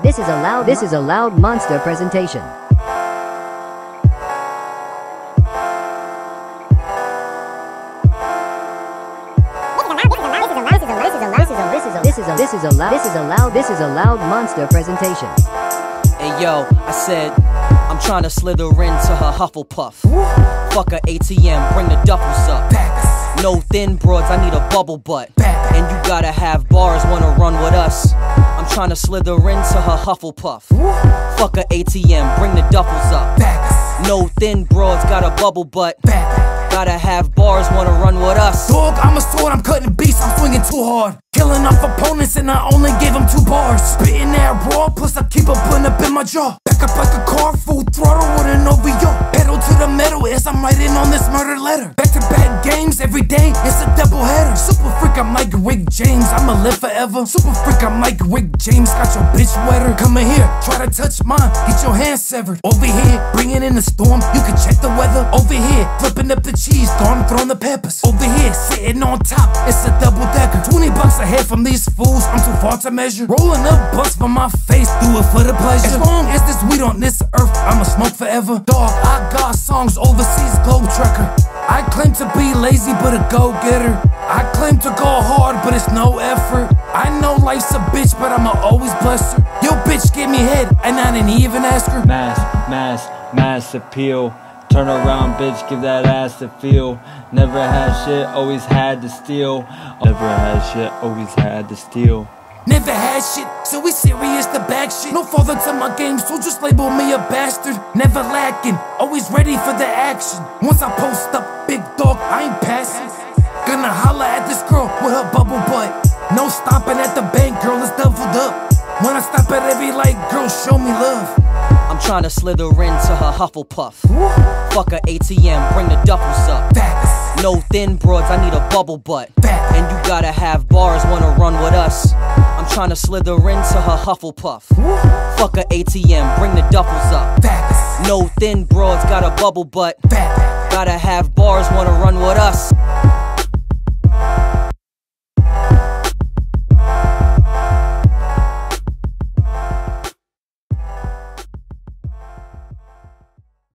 This is a loud this is a loud Monsta presentation. This is a this is a loud this is a loud this is a loud Monsta presentation. Hey yo, I said, I'm trying to slither into her Hufflepuff. Fuck a ATM, bring the duffels up. No thin broads, I need a bubble butt. And you gotta have bars, wanna run with us. Trying to slither into her Hufflepuff. Fuck a ATM, bring the duffels up. No thin broads, got a bubble butt. Gotta have bars, wanna run with us. Dog, I'm a sword, I'm cutting beasts, I'm swinging too hard. Killing off opponents, and I only gave them two bars. Spitting that raw, plus I keep a bun up in my jaw. Back up like a car, full throttle with an OVO. Pedal to the metal as I'm writing on this murder letter. Back to back games every day, it's a double header. Super freak, I'm like Rick James, I'ma live forever. Super freak, I'm like Rick James, got your bitch wetter. Come in here, try to touch mine, get your hand severed. Over here, bringing in the storm, you can check the weather. Over here, flipping up the cheese, gone throwing the peppers. Over here, sitting on top, it's a double decker. 20 bucks a head from these fools, I'm too far to measure. Rolling up bucks for my face, do it for the pleasure. As long as this weed on this earth, I'ma smoke forever. Dog, I got songs overseas, globe trekker. I claim to be lazy, but a go getter. I claim to go hard, but it's no effort. I know life's a bitch, but I'ma always bless her. Yo, bitch, give me head, and I didn't even ask her. Mass, mass, mass appeal. Turn around, bitch, give that ass a feel. Never had shit, always had to steal. Never had shit, always had to steal. Never had shit, so we serious the back shit. No father to my game, so just label me a bastard. Never lacking, always ready for the action. Once I post up, big dog, I ain't passing. Gonna holla at this girl with her bubble butt. No stopping at the bank, girl, it's doubled up. When I stop at every light, girl, show me love. I'm trying to slither into her Hufflepuff. Fuck her ATM, bring the duffels up. Facts, No thin broads, I need a bubble butt. And you gotta have bars, wanna run with us. I'm trying to slither into her Hufflepuff. Fuck a ATM, bring the duffels up. No thin broads, got a bubble butt. Gotta have bars, wanna run with us.